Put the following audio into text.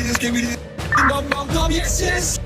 Deniz gemini Bam bam tam yes yes